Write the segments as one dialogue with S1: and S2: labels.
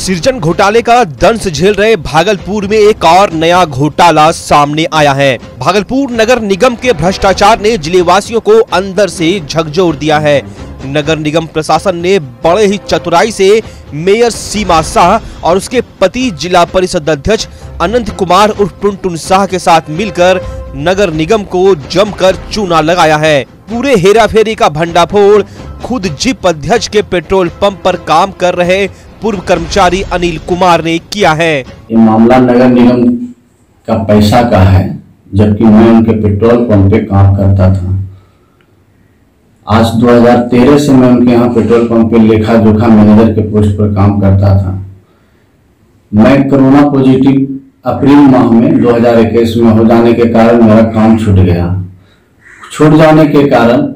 S1: सृजन घोटाले का दंश झेल रहे भागलपुर में एक और नया घोटाला सामने आया है। भागलपुर नगर निगम के भ्रष्टाचार ने जिलेवासियों को अंदर से झकझोर दिया है। नगर निगम प्रशासन ने बड़े ही चतुराई से मेयर सीमा शाह और उसके पति जिला परिषद अध्यक्ष अनंत कुमार उर्फ़ टुनटुन शाह के साथ मिलकर नगर निगम को जमकर चूना लगाया है। पूरे हेराफेरी का भंडाफोड़, खुद जिप अध्यक्ष के पेट्रोल पंप पर काम कर रहे पूर्व कर्मचारी अनिल कुमार ने किया है।
S2: ये मामला नगर निगम का पैसा का है, जबकि मैं उनके पेट्रोल पंप पे काम करता था। आज 2013 से मैं उनके यहाँ पेट्रोल पंप पे लेखा जोखा मैनेजर के पोस्ट पर काम करता था। मैं कोरोना पॉजिटिव अप्रैल माह में 2021 में हो जाने के कारण मेरा काम छूट गया। छूट जाने के कारण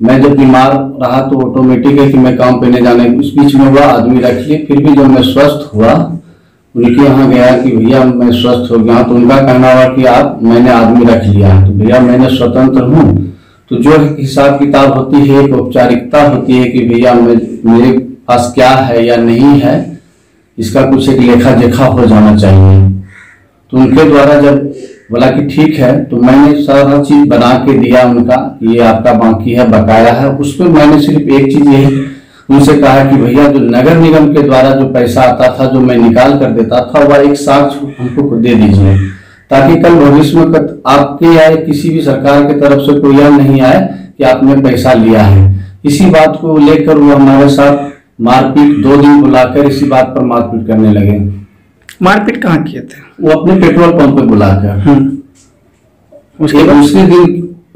S2: मैं जब बीमार रहा तो ऑटोमेटिक है कि मैं काम पे जाने, उस बीच में हुआ, आदमी रखिए। फिर भी जब मैं स्वस्थ हुआ, उनके यहाँ गया कि भैया मैं स्वस्थ हो गया तो उनका कहना हुआ कि आप, मैंने आदमी रख लिया। तो भैया मैंने स्वतंत्र हूँ। तो जो हिसाब किताब होती है, एक औपचारिकता होती है कि भैया मेरे पास क्या है या नहीं है, इसका कुछ एक लेखा जोखा हो जाना चाहिए। तो उनके द्वारा जब बोला कि ठीक है तो मैंने सारा चीज़ बना के दिया उनका ये आपका बाकी है, बकाया है। उसमें मैंने सिर्फ़ एक चीज़ यही उनसे कहा कि भैया, जो नगर निगम के द्वारा जो पैसा आता था, जो मैं निकाल कर देता था, वह एक साक्ष्य हमको दे दीजिए, ताकि कल भविष्य में आपके या किसी भी सरकार की तरफ़ से कोई यह नहीं आए कि आपने पैसा लिया है। इसी बात को लेकर वो हमारे साथ मारपीट दो दिन बुलाकर इसी बात पर मारपीट करने लगे।
S3: मारपीट कहाँ किए थे?
S2: वो अपने पेट्रोल पंप पे बुलाकर उसके दूसरे दिन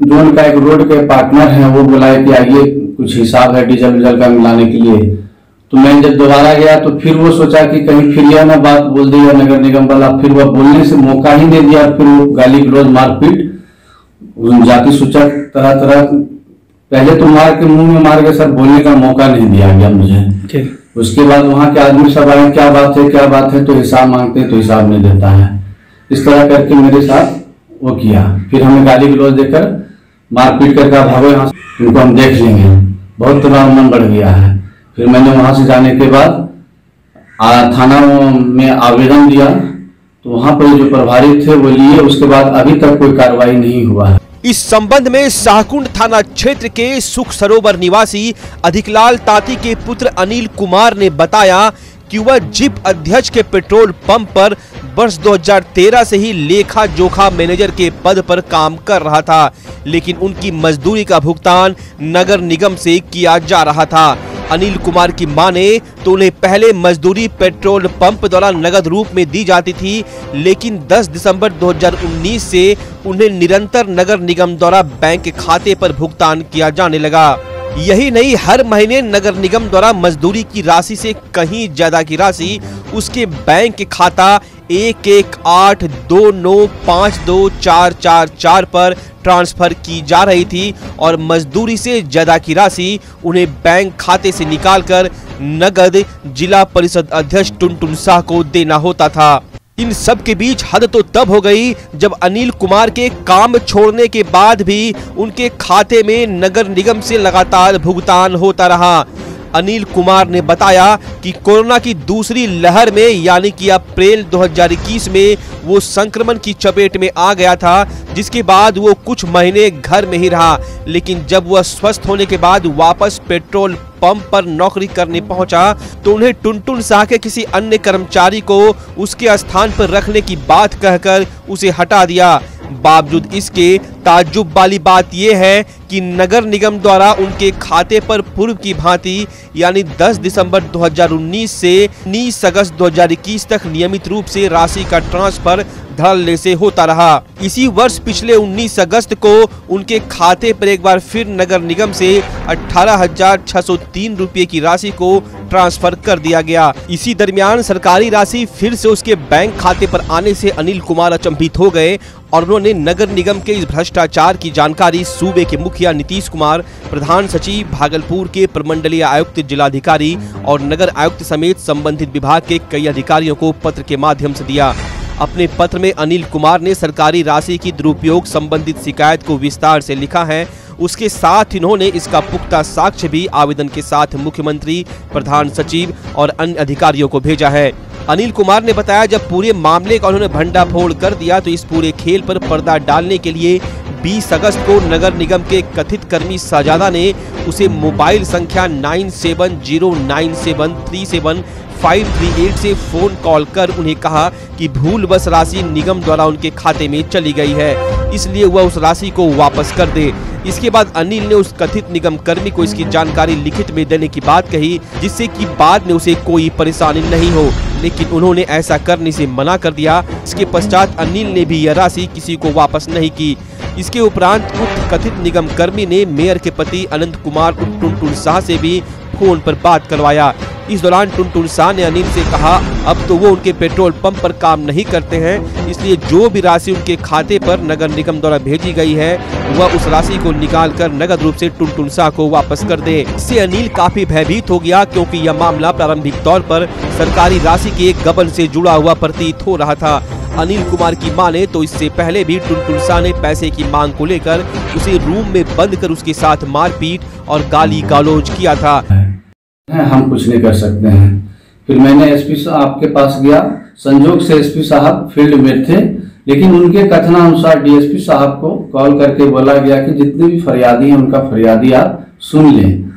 S2: जो उनका एक रोड के पार्टनर है वो बुलाए कि आइए कुछ हिसाब है डीजल विजल का मिलाने के लिए। तो मैं जब दोबारा गया तो फिर वो सोचा कि कहीं फिर यह ना बात बोल देगा नगर निगम वाला फिर वह बोलने से मौका ही नहीं दिया फिर वो गाली गलौज मारपीट। जाति सूचक तरह तरह पहले तो मार के मुँह में मार के सर बोलने का मौका नहीं दिया गया मुझे। उसके बाद वहाँ के आदमी सब आए, क्या बात है, क्या बात है तो हिसाब मांगते हैं तो हिसाब नहीं देता है। इस तरह करके मेरे साथ वो किया। फिर हमें गाली गलौज देकर मारपीट करके भागो यहाँ उनको हम देख लेंगे। बहुत तनाव मन बढ़ गया है। फिर मैंने वहाँ से जाने के बाद थाना में आवेदन दिया। तो वहाँ पर जो प्रभारी थे, वो लिए, उसके बाद अभी तक कोई कार्रवाई नहीं हुआ है।
S1: इस संबंध में शाहकुंड थाना क्षेत्र के सुख सरोवर निवासी अधिकलाल ताती के पुत्र अनिल कुमार ने बताया कि वह जिप अध्यक्ष के पेट्रोल पंप पर वर्ष 2013 से ही लेखा जोखा मैनेजर के पद पर काम कर रहा था, लेकिन उनकी मजदूरी का भुगतान नगर निगम से किया जा रहा था। अनिल कुमार की माने तो उन्हें पहले मजदूरी पेट्रोल पंप द्वारा नगद रूप में दी जाती थी, लेकिन 10 दिसंबर 2019 से उन्हें निरंतर नगर निगम द्वारा बैंक खाते पर भुगतान किया जाने लगा। यही नहीं, हर महीने नगर निगम द्वारा मजदूरी की राशि से कहीं ज़्यादा की राशि, उसके बैंक खाता एक एक आठ दो नौ पाँच दो चार चार चार पर ट्रांसफ़र की जा रही थी और मजदूरी से ज़्यादा की राशि उन्हें बैंक खाते से निकालकर नगद जिला परिषद अध्यक्ष टुनटुन शाह को देना होता था। इन सब के बीच हद तो तब हो गई जब अनिल कुमार के काम छोड़ने के बाद भी उनके खाते में नगर निगम से लगातार भुगतान होता रहा। अनिल कुमार ने बताया कि कोरोना की दूसरी लहर में, यानी कि अप्रैल 2021 में, वो संक्रमण की चपेट में आ गया था, जिसके बाद वो कुछ महीने घर में ही रहा। लेकिन जब वह स्वस्थ होने के बाद वापस पेट्रोल पंप पर नौकरी करने पहुँचा तो उन्हें टुनटुन शाह के किसी अन्य कर्मचारी को उसके स्थान पर रखने की बात कहकर उसे हटा दिया। बावजूद इसके ताजुब वाली बात यह है कि नगर निगम द्वारा उनके खाते पर पूर्व की भांति, यानी 10 दिसंबर 2019 से 19 अगस्त 2021 तक नियमित रूप से राशि का ट्रांसफ़र धड़ल्ले से होता रहा। इसी वर्ष पिछले 19 अगस्त को उनके खाते पर एक बार फिर नगर निगम से अठारह हज़ार छह सौ तीन रूपए की राशि को ट्रांसफ़र कर दिया गया। इसी दरमियान सरकारी राशि फिर से उसके बैंक खाते पर आने से अनिल कुमार अचंभित हो गए और उन्होंने नगर निगम के इस भ्रष्टाचार की जानकारी सूबे के मुखिया नीतीश कुमार, प्रधान सचिव भागलपुर के प्रमंडलीय आयुक्त जिलाधिकारी और नगर आयुक्त समेत संबंधित विभाग के कई अधिकारियों को पत्र के माध्यम से दिया। अपने पत्र में अनिल कुमार ने सरकारी राशि की दुरुपयोग संबंधित शिकायत को विस्तार से लिखा है। उसके साथ इन्होंने इसका पुख्ता साक्ष्य भी आवेदन के साथ मुख्यमंत्री, प्रधान सचिव और अन्य अधिकारियों को भेजा है। अनिल कुमार ने बताया, जब पूरे मामले का उन्होंने भंडाफोड़ कर दिया तो इस पूरे खेल पर पर्दा डालने के लिए 20 अगस्त को नगर निगम के कथित कर्मी साजादा ने उसे मोबाइल संख्या 9709737538 से फ़ोन कॉल कर उन्हें कहा कि भूलवश राशि निगम द्वारा उनके खाते में चली गई है, इसलिए वह उस राशि को वापस कर दे। इसके बाद अनिल ने उस कथित निगम कर्मी को इसकी जानकारी लिखित में देने की बात कही, जिससे कि बाद में उसे कोई परेशानी नहीं हो। लेकिन उन्होंने ऐसा करने से मना कर दिया। इसके पश्चात अनिल ने भी यह राशि किसी को वापस नहीं की। इसके उपरांत कथित निगम कर्मी ने मेयर के पति अनंत कुमार टुनटुन शाह से भी फ़ोन पर बात करवाया। इस दौरान टुनटुन शाह ने अनिल से कहा, अब तो वो उनके पेट्रोल पंप पर काम नहीं करते हैं, इसलिए जो भी राशि उनके खाते पर नगर निगम द्वारा भेजी गई है, वह उस राशि को निकाल कर नगद रूप से टुनटुन शाह को वापस कर दे। इससे अनिल काफ़ी भयभीत हो गया, क्योंकि यह मामला प्रारंभिक तौर पर सरकारी राशि के गबन से जुड़ा हुआ प्रतीत हो रहा था। अनिल कुमार की माने तो इससे पहले भी टुनटुन शाह ने पैसे की मांग को लेकर उसे रूम में बंद कर उसके साथ मारपीट और गाली गालोज किया था।
S2: है, हम कुछ नहीं कर सकते हैं। फिर मैंने एसपी साहब के पास गया। संजोग से एसपी साहब फ़ील्ड में थे, लेकिन उनके कथनानुसार डीएसपी साहब को कॉल करके बोला गया कि जितने भी फरियादी हैं, उनका फरियादी आप सुन लें।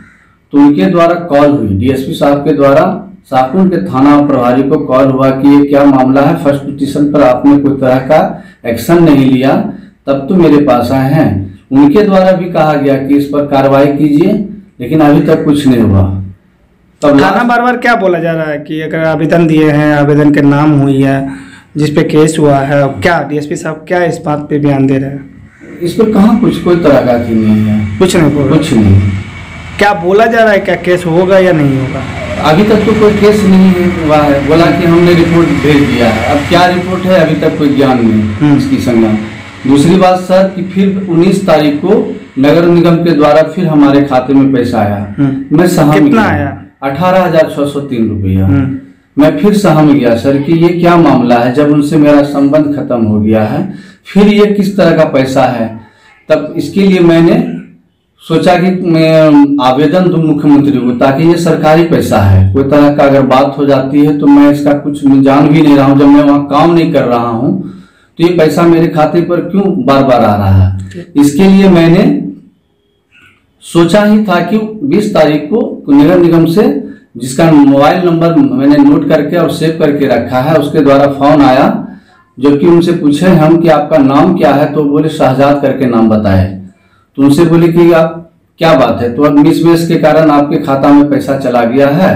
S2: तो उनके द्वारा कॉल हुई। डीएसपी साहब के द्वारा साकुन के थाना प्रभारी को कॉल हुआ कि ये क्या मामला है? फ़र्स्ट पिटीशन पर आपने कोई तरह का एक्शन नहीं लिया, तब तो मेरे पास आए हैं। उनके द्वारा भी कहा गया कि इस पर कार्रवाई कीजिए, लेकिन अभी तक कुछ नहीं हुआ। तब
S3: थाना बार बार क्या बोला जा रहा है कि अगर आवेदन दिए हैं आवेदन के नाम हुई है जिस पे केस हुआ है क्या डीएसपी साहब क्या इस बात पे बयान दे रहे हैं?
S2: इस पर कहाँ कुछ कोई तरह का नहीं है।
S3: कुछ नहीं बोल।
S2: कुछ नहीं।
S3: क्या बोला जा रहा है क्या केस होगा या नहीं होगा?
S2: अभी तक तो कोई केस नहीं हुआ है। बोला कि हमने रिपोर्ट भेज दिया है। अब क्या रिपोर्ट है अभी तक कोई ज्ञान नहीं
S3: हम्म।
S2: इसकी संज्ञान दूसरी बात सर कि फिर 19 तारीख को नगर निगम के द्वारा फिर हमारे खाते में पैसा आया।
S3: हम्म।
S2: मैं सहम
S3: कितना आया?
S2: अठारह हज़ार छह सौ तीन रुपया।
S3: हम्म।
S2: मैं फिर सहम गया सर कि ये क्या मामला है? जब उनसे मेरा संबंध खत्म हो गया है फिर ये किस तरह का पैसा है? तब इसके लिए मैंने सोचा कि मैं आवेदन दूँ मुख्यमंत्री को ताकि ये सरकारी पैसा है। कोई तरह का अगर बात हो जाती है तो मैं इसका कुछ जान भी नहीं रहा हूँ। जब मैं वहाँ काम नहीं कर रहा हूँ तो ये पैसा मेरे खाते पर क्यों बार बार आ रहा है? इसके लिए मैंने सोचा ही था कि 20 तारीख को नगर निगम से, जिसका मोबाइल नंबर मैंने नोट करके और सेव करके रखा है, उसके द्वारा फ़ोन आया, जो कि उनसे पूछे हम कि आपका नाम क्या है तो बोले शाहजाद करके नाम बताए। तो उनसे बोले कि आप क्या बात है? तो अब मिसमेस के कारण आपके खाता में पैसा चला गया है।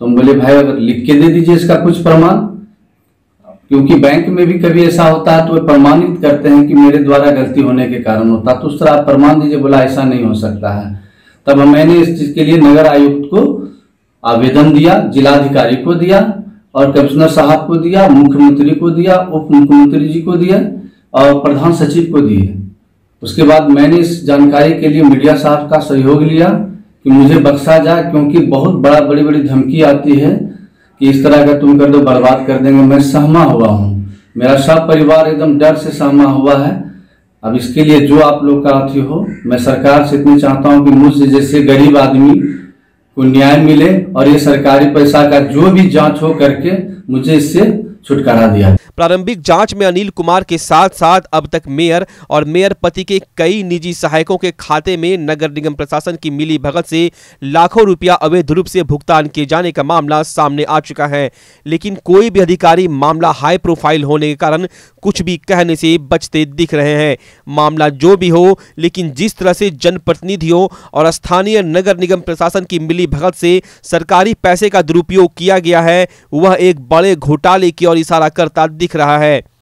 S2: तो हम बोले, भाई अगर लिख के दे दीजिए इसका कुछ प्रमाण। क्योंकि बैंक में भी कभी ऐसा होता है तो वे प्रमाणित करते हैं कि मेरे द्वारा गलती होने के कारण होता है। तो उस तरह आप प्रमाण दीजिए, बोला, ऐसा नहीं हो सकता है। तब मैंने इस चीज़ के लिए नगर आयुक्त को आवेदन दिया, जिलाधिकारी को दिया और कमिश्नर साहब को दिया, मुख्यमंत्री को दिया उप मुख्यमंत्री जी को दिया और प्रधान सचिव को दिए। उसके बाद मैंने इस जानकारी के लिए मीडिया साहब का सहयोग लिया कि मुझे बख्शा जाए, क्योंकि बहुत बड़ा बड़ी बड़ी धमकी आती है। कि इस तरह का तुम कर दो, बर्बाद कर देंगे। मैं सहमा हुआ हूँ। मेरा सब परिवार एकदम डर से सहमा हुआ है। अब इसके लिए जो आप लोग का अथी हो, मैं सरकार से इतनी चाहता हूँ कि मुझसे जैसे गरीब आदमी को न्याय मिले और ये सरकारी पैसा का जो भी जाँच हो करके मुझे इससे छुटकारा दिया
S1: प्रारंभिक जाँच में अनिल कुमार के साथ साथ अब तक मेयर और मेयर पति के कई निजी सहायकों के खाते में नगर निगम प्रशासन की मिली भगत से लाखों रुपया अवैध रूप से भुगतान किए जाने का मामला सामने आ चुका है। लेकिन कोई भी अधिकारी मामला हाई प्रोफ़ाइल होने के कारण कुछ भी कहने से बचते दिख रहे हैं। मामला जो भी हो, लेकिन जिस तरह से जनप्रतिनिधियों और स्थानीय नगर निगम प्रशासन की मिली भगत से सरकारी पैसे का दुरुपयोग किया गया है, वह एक बड़े घोटाले की ओर इशारा करता दिख रहा है।